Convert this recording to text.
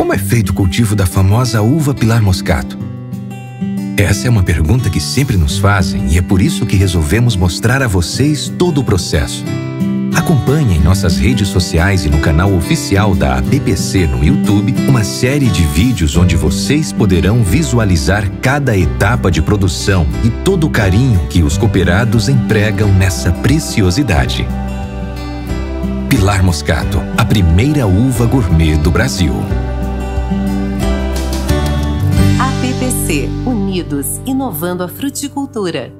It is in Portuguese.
Como é feito o cultivo da famosa uva Pilar Moscato? Essa é uma pergunta que sempre nos fazem e é por isso que resolvemos mostrar a vocês todo o processo. Acompanhe em nossas redes sociais e no canal oficial da APPC no YouTube uma série de vídeos onde vocês poderão visualizar cada etapa de produção e todo o carinho que os cooperados empregam nessa preciosidade. Pilar Moscato, a primeira uva gourmet do Brasil. APPC, unidos, inovando a fruticultura.